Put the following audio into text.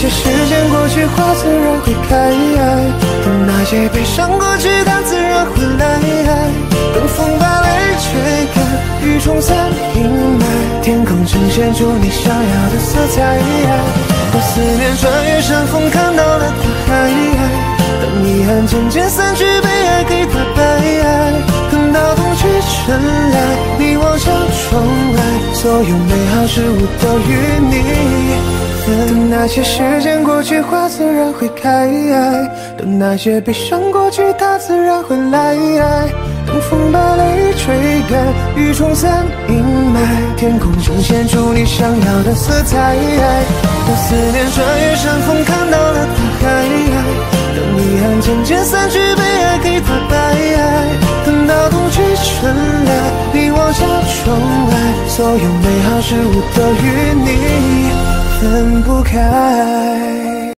些时间过去，花自然会开；等那些悲伤过去，它自然会来。等风把泪吹干，雨冲散阴霾，天空呈现出你想要的色彩。当思念穿越山峰，看到了大海。当遗憾渐渐散去，被爱给打败。等到冬去春来，你望向窗外，所有美好事物都与你。等那些时间过去，花自然会开；等那些悲伤过去，它自然会来。等风把泪吹干，雨冲散阴霾，天空呈现出你想要的色彩。等思念穿越山峰，看到了大海。等遗憾渐渐散去，被爱给打败。等到冬去春来，你望向窗外，所有美好事物都与你。分不开。